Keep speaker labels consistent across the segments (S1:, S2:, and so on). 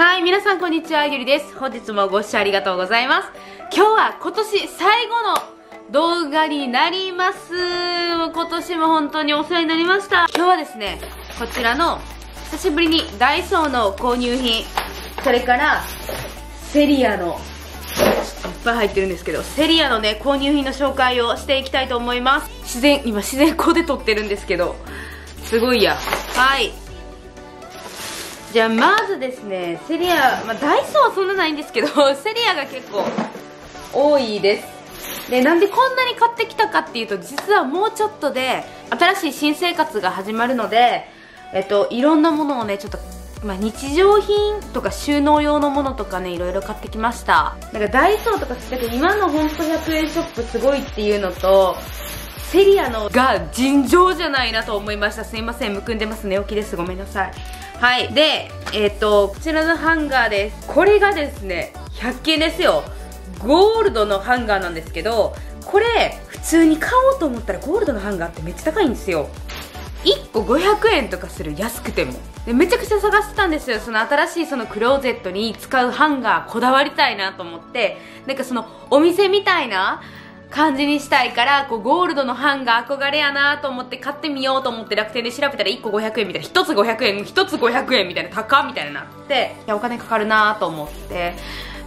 S1: はい、皆さんこんにちは、ゆりです。本日もご視聴ありがとうございます。今日は今年最後の動画になります。今年も本当にお世話になりました。今日はですね、こちらの、久しぶりにダイソーの購入品、それから、セリアの、ちょっといっぱい入ってるんですけど、セリアのね、購入品の紹介をしていきたいと思います。自然、今自然光で撮ってるんですけど、すごいや。はい。じゃあまずですね、セリア、まあ、ダイソーはそんなないんですけど、セリアが結構多いです。で、なんでこんなに買ってきたかっていうと、実はもうちょっとで、新しい新生活が始まるので、えっと、いろんなものをね、ちょっと、まあ、日常品とか収納用のものとかね、いろいろ買ってきました。なんかダイソーとか、だから今のほんと100円ショップすごいっていうのと、セリアのが尋常じゃないなと思いました。すいません、むくんでます。寝起きです。ごめんなさい。はい。で、えっ、と、こちらのハンガーです。これがですね、100均ですよ。ゴールドのハンガーなんですけど、これ、普通に買おうと思ったらゴールドのハンガーってめっちゃ高いんですよ。1個500円とかする安くてもでめちゃくちゃ探してたんですよその新しいそのクローゼットに使うハンガーこだわりたいなと思ってなんかそのお店みたいな感じにしたいからこうゴールドのハンガー憧れやなと思って買ってみようと思って楽天で調べたら1個500円みたいな1つ500円1つ500円みたいな高みたいになっていやお金かかるなと思って。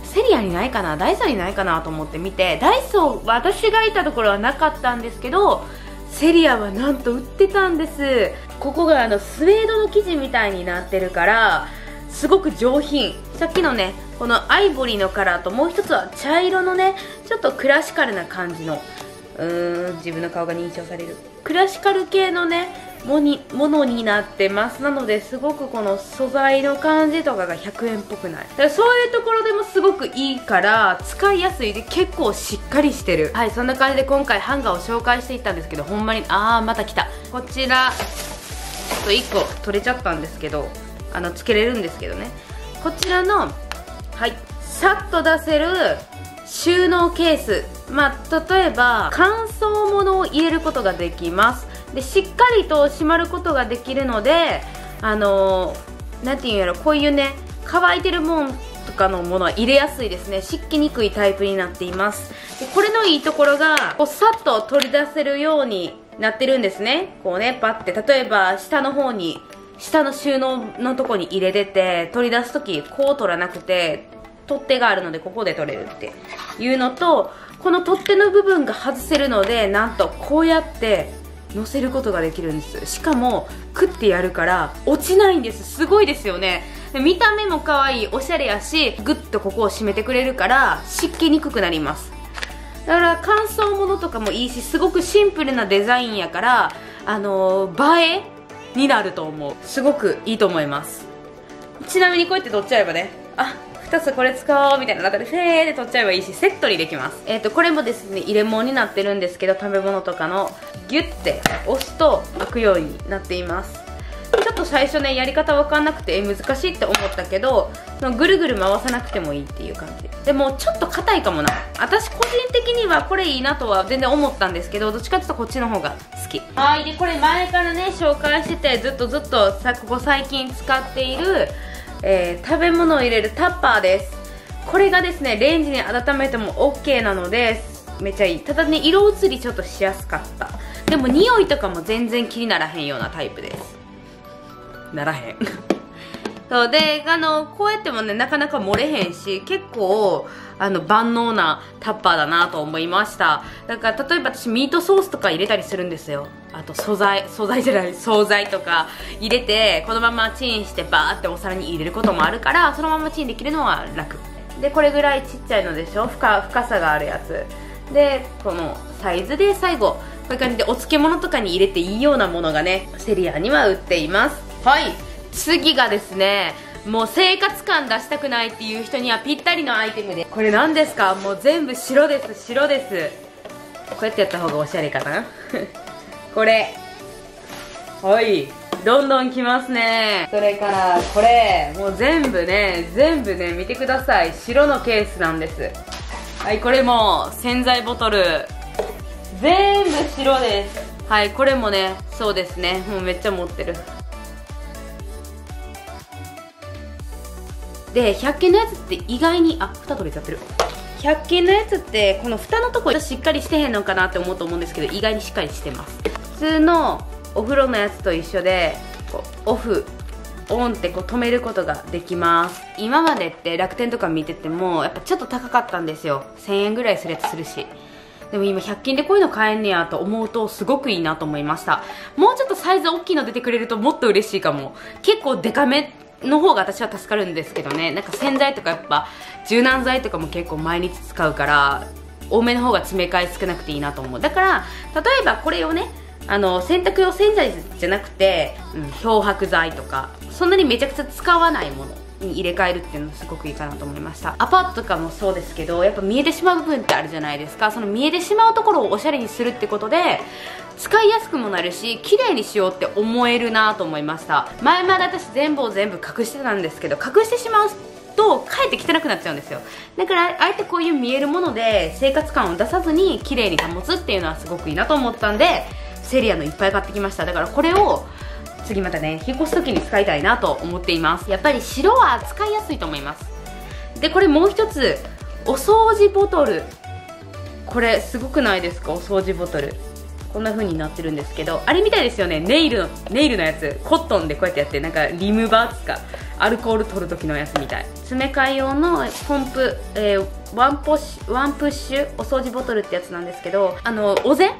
S1: セリアにないかなダイソーにないかなと思って見てダイソー私がいたところはなかったんですけどセリアはなんと売ってたんです。ここがあのスウェードの生地みたいになってるからすごく上品。さっきのねこのアイボリーのカラーともう一つは茶色のねちょっとクラシカルな感じのうーん自分の顔が認証される。クラシカル系のねもにものになってます。なのですごくこの素材の感じとかが100円っぽくない。だからそういうところでもすごくいいから使いやすいで結構しっかりしてる。はいそんな感じで今回ハンガーを紹介していったんですけどほんまにあーまた来た。こちらちょっと1個取れちゃったんですけどあのつけれるんですけどね。こちらのはいさっと出せる収納ケース。まあ例えば乾燥物を入れることができます。でしっかりと閉まることができるのであのなんていうんやろこういうね乾いてるもんとかのものは入れやすいですね。湿気にくいタイプになっています。でこれのいいところがこうさっと取り出せるようになってるんですね。こうねパッて。例えば下の方に下の収納のとこに入れてて取り出す時こう取らなくて取っ手があるのでここで取れるっていうのとこの取っ手の部分が外せるのでなんとこうやって乗せることができるんです。しかもクッてやるから落ちないんです。すごいですよね。見た目も可愛いおしゃれやしグッとここを締めてくれるから湿気にくくなります。だから乾燥物とかもいいしすごくシンプルなデザインやからあのー映えになると思う。すごくいいと思います。ちなみにこうやって取っちゃえばねあ2つこれ使おうみたいな中でフェーで取っちゃえばいいしセットにできます。えっ、とこれもですね入れ物になってるんですけど食べ物とかのギュッて押すと開くようになっています。ちょっと最初ねやり方分かんなくて難しいって思ったけどそのぐるぐる回さなくてもいいっていう感じ。でもちょっと硬いかもな。私個人的にはこれいいなとは全然思ったんですけどどっちかっていうとこっちの方が好き。はいでこれ前からね紹介しててずっとずっとさここ最近使っている、えー食べ物を入れるタッパーです。これがですねレンジに温めても OK なのでめっちゃいい。ただね色移りちょっとしやすかった。でも匂いとかも全然気にならへんようなタイプです。ならへん。そうであのこうやってもねなかなか漏れへんし結構あの万能なタッパーだなと思いました。だから例えば私ミートソースとか入れたりするんですよ。あと素材素材じゃない惣菜とか入れてこのままチンしてバーってお皿に入れることもあるからそのままチンできるのは楽。でこれぐらいちっちゃいのでしょ？深深さがあるやつ。でこのサイズで最後こういう感じでお漬物とかに入れていいようなものがねセリアには売っています。はい。次がですねもう生活感出したくないっていう人にはぴったりのアイテムで。これ何ですか？もう全部白です。白です。こうやってやった方がおしゃれかな？これ。はい。どんどんきますね。それからこれ。もう全部ね全部ね見てください。白のケースなんです。はいこれも洗剤ボトル。全部白です。はいこれもねそうですね。もうめっちゃ持ってる。で100均のやつって意外にあ蓋取れちゃってる。100均のやつってこの蓋のとこしっかりしてへんのかなって思うと思うんですけど意外にしっかりしてます。普通のお風呂のやつと一緒でこうオフオンってこう止めることができます。今までって楽天とか見ててもやっぱちょっと高かったんですよ。1000円ぐらいするやつするし。でも今100均でこういうの買えんねやと思うとすごくいいなと思いました。もうちょっとサイズ大きいの出てくれるともっと嬉しいかも。結構デカめの方が私は助かるんですけどね。なんか洗剤とかやっぱ柔軟剤とかも結構毎日使うから多めの方が詰め替え少なくていいなと思う。だから例えばこれをねあの洗濯用洗剤じゃなくて、うん、漂白剤とかそんなにめちゃくちゃ使わないもの。に入れ替えるっていうのすごくいいかなと思いました。アパートとかもそうですけどやっぱ見えてしまう部分ってあるじゃないですか。その見えてしまうところをおしゃれにするってことで使いやすくもなるし綺麗にしようって思えるなと思いました。前まで私全部を全部隠してたんですけど隠してしまうとかえって汚くなっちゃうんですよ。だからあえてこういう見えるもので生活感を出さずに綺麗に保つっていうのはすごくいいなと思ったんでセリアのいっぱい買ってきました。だからこれを次またね引っ越す時に使いたいなと思っています。やっぱり白は使いやすいと思います。でこれもう一つお掃除ボトル。これすごくないですか？お掃除ボトル。こんな風になってるんですけど。あれみたいですよね。ネイルのネイルのやつ。コットンでこうやってやってなんかリムバーツか。アルコール取る時のやつみたい。詰め替え用のポンプ、えー、ワンポッシュワンプッシュお掃除ボトルってやつなんですけど。あのお膳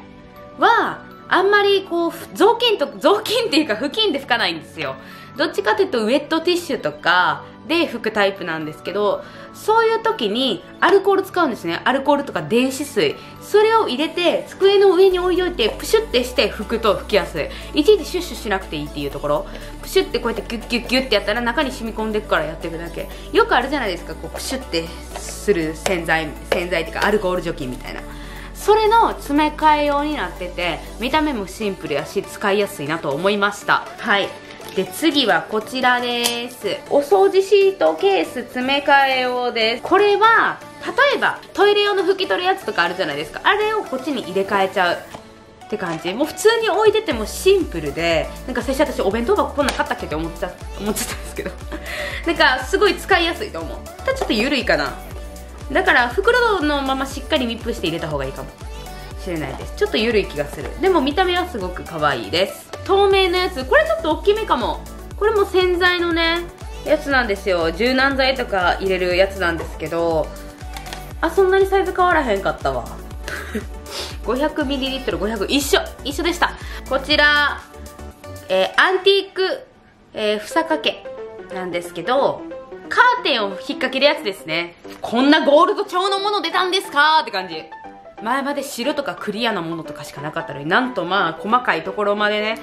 S1: はあんまりこう雑巾と雑巾っていうか布巾で拭かないんですよ。どっちかというとウェットティッシュとかで拭くタイプなんですけどそういう時にアルコール使うんですね。アルコールとか電子水。それを入れて机の上に置いといてプシュってして拭くと拭きやすい。いちいちシュッシュしなくていいっていうところ。プシュってこうやってギュッギュッギュッってやったら中に染み込んでいくからやっていくだけ。よくあるじゃないですか。こうプシュってする洗剤洗剤っていうかアルコール除菌みたいな。それの詰め替え用になってて見た目もシンプルやし使いやすいなと思いました。はい。で次はこちらです。お掃除シートケース詰め替え用です。これは例えばトイレ用の拭き取るやつとかあるじゃないですか。あれをこっちに入れ替えちゃうって感じ。もう普通に置いててもシンプルでなんか最初私お弁当箱こんなかったっけって思っちゃ思っちゃったんですけど。なんかすごい使いやすいと思う。ただちょっと緩いかなだから袋のまましっかり密封して入れた方がいいかもしれないです。ちょっと緩い気がする。でも見た目はすごく可愛いです。透明なやつ。これちょっと大きめかも。これも洗剤のねやつなんですよ。柔軟剤とか入れるやつなんですけど。あそんなにサイズ変わらへんかったわ。500ml500 一緒。一緒でした。こちら、えー、アンティーク、えー、ふさかけなんですけど。カーテンを引っ掛けるやつですね。こんなゴールド調のもの出たんですか？って感じ。前まで白とかクリアなものとかしかなかったのになんとまあ細かいところまでね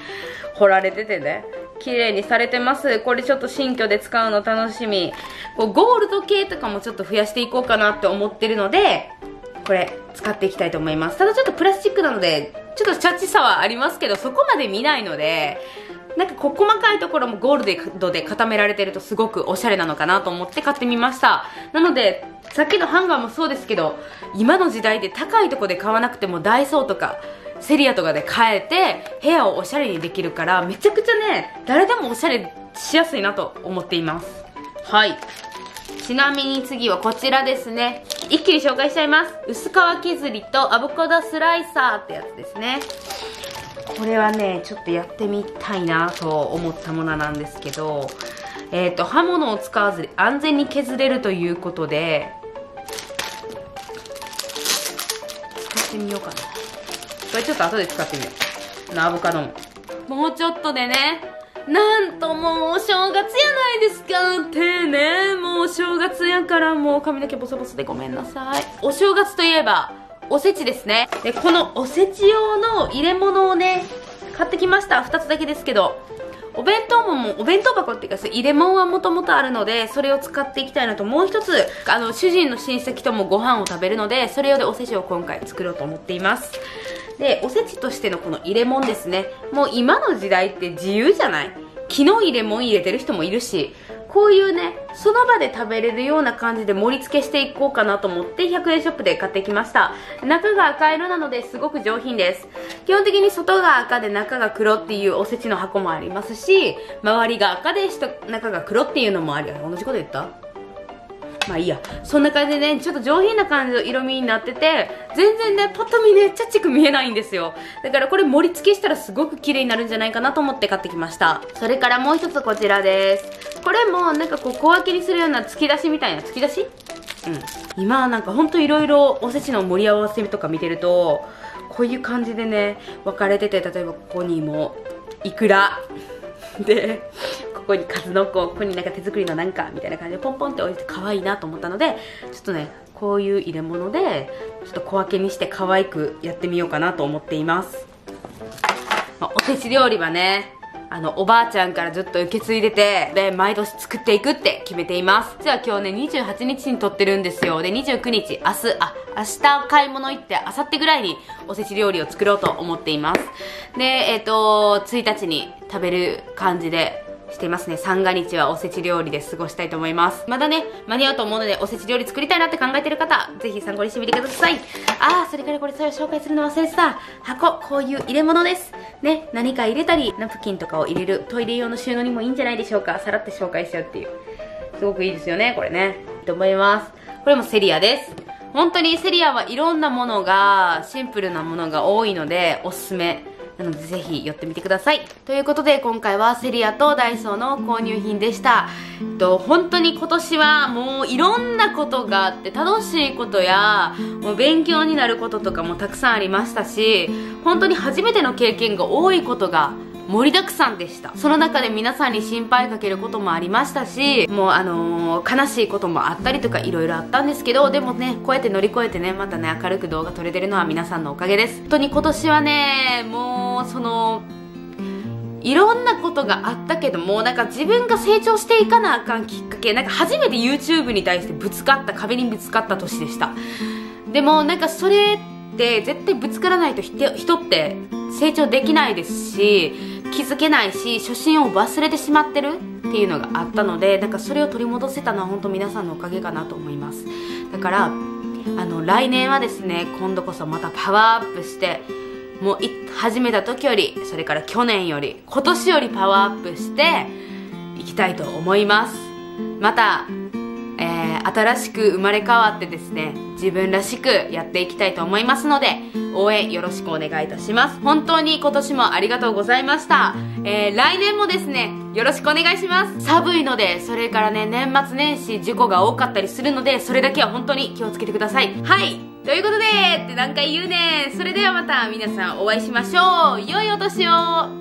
S1: 彫られててね。綺麗にされてます。これちょっと新居で使うの楽しみ。こうゴールド系とかもちょっと増やしていこうかなって思ってるのでこれ使っていきたいと思います。ただちょっとプラスチックなのでちょっとチャッチさはありますけどそこまで見ないのでなんかこう細かいところもゴールドで固められてるとすごくおしゃれなのかなと思って買ってみました。なのでさっきのハンガーもそうですけど今の時代で高いとこで買わなくてもダイソーとかセリアとかで買えて部屋をおしゃれにできるからめちゃくちゃね誰でもおしゃれしやすいなと思っています。はい。ちなみに次はこちらですね。一気に紹介しちゃいます。薄皮削りとアボカドスライサーってやつですね。これはねちょっとやってみたいなと思ったものなんですけどえ、ー、と刃物を使わず安全に削れるということで使ってみようかな。これちょっと後で使ってみよう。アボカドも。もうちょっとでねなんともうお正月やないですか。ってねもうお正月やからもう髪の毛ボサボサでごめんなさい。お正月といえばおせちですね。でこのおせち用の入れ物をね買ってきました。2つだけですけど。お弁当ももお弁当箱っていうか入れ物はもともとあるのでそれを使っていきたいのと。もう一つあの主人の親戚ともご飯を食べるのでそれ用でおせちを今回作ろうと思っています。でおせちとしてのこの入れ物ですね。もう今の時代って自由じゃない？昨日入れ物入れてる人もいるしこういうねその場で食べれるような感じで盛り付けしていこうかなと思って100円ショップで買ってきました中が赤色なのですごく上品です基本的に外が赤で中が黒っていうおせちの箱もありますし周りが赤で中が黒っていうのもあり同じこと言った？まあいいや。そんな感じでね、ちょっと上品な感じの色味になってて、全然ね、パッと見ね、チャチく見えないんですよ。だからこれ盛り付けしたらすごく綺麗になるんじゃないかなと思って買ってきました。それからもう一つこちらです。これもなんかこう小分けにするような突き出しみたいな、突き出し？うん。今なんかほんといろいろおせちの盛り合わせとか見てると、こういう感じでね、分かれてて、例えばここにも、いくら、で、ここに数の子、ここになんか手作りのなんかみたいな感じでポンポンって置いて可愛いなと思ったので、ちょっとね、こういう入れ物で、ちょっと小分けにして可愛くやってみようかなと思っています。まあ、おせち料理はね、あの、おばあちゃんからずっと受け継いでて、で、毎年作っていくって決めています。実は今日ね、28日に撮ってるんですよ。で、29日、明日、あ、明日買い物行って、明後日ぐらいにおせち料理を作ろうと思っています。で、えっ、ー、と、1日に食べる感じで、してますね。三が日はおせち料理で過ごしたいと思います。まだね、間に合うと思うので、おせち料理作りたいなって考えてる方、ぜひ参考にしてみてください。あー、それからこれそれを紹介するの忘れてた。箱、こういう入れ物です。ね、何か入れたり、ナプキンとかを入れるトイレ用の収納にもいいんじゃないでしょうか。さらって紹介しちゃうっていう。すごくいいですよね、これね。いいと思います。これもセリアです。本当にセリアはいろんなものが、シンプルなものが多いので、おすすめなのでぜひ寄ってみてください。ということで今回はセリアとダイソーの購入品でした。えっと、本当に今年はもういろんなことがあって楽しいことやもう勉強になることとかもたくさんありましたし本当に初めての経験が多いことが盛りだくさんでした。その中で皆さんに心配かけることもありましたしもうあのー、悲しいこともあったりとかいろいろあったんですけどでもねこうやって乗り越えてねまたね明るく動画撮れてるのは皆さんのおかげです。本当に今年はねもうそのいろんなことがあったけどもなんか自分が成長していかなあかんきっかけなんか初めて YouTube に対してぶつかった壁にぶつかった年でした。でもなんかそれって絶対ぶつからないと人って成長できないですし気づけないし初心を忘れてしまってるっていうのがあったのでなんかそれを取り戻せたのは本当皆さんのおかげかなと思います。だからあの来年はですね今度こそまたパワーアップしてもう始めた時よりそれから去年より今年よりパワーアップしていきたいと思います。またえー、新しく生まれ変わってですね、自分らしくやっていきたいと思いますので、応援よろしくお願いいたします。本当に今年もありがとうございました。えー、来年もですね、よろしくお願いします。寒いので、それからね、年末年始事故が多かったりするので、それだけは本当に気をつけてください。はい。ということで、って何回言うねそれではまた皆さんお会いしましょう。良いお年を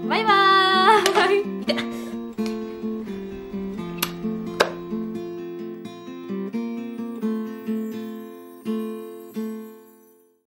S1: バイバーイ